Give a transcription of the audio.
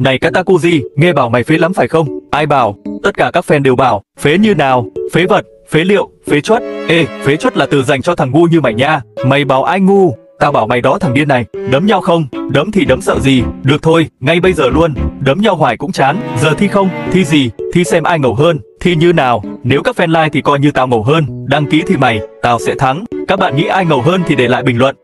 Này Katakuji, nghe bảo mày phế lắm phải không? Ai bảo? Tất cả các fan đều bảo, phế như nào? Phế vật, phế liệu, phế chuất. Ê, phế chuất là từ dành cho thằng ngu như mày nha. Mày bảo ai ngu? Tao bảo mày đó thằng điên này, đấm nhau không? Đấm thì đấm sợ gì? Được thôi, ngay bây giờ luôn. Đấm nhau hoài cũng chán. Giờ thi không? Thi gì? Thi xem ai ngầu hơn. Thi như nào? Nếu các fan like thì coi như tao ngầu hơn. Đăng ký thì mày, tao sẽ thắng. Các bạn nghĩ ai ngầu hơn thì để lại bình luận.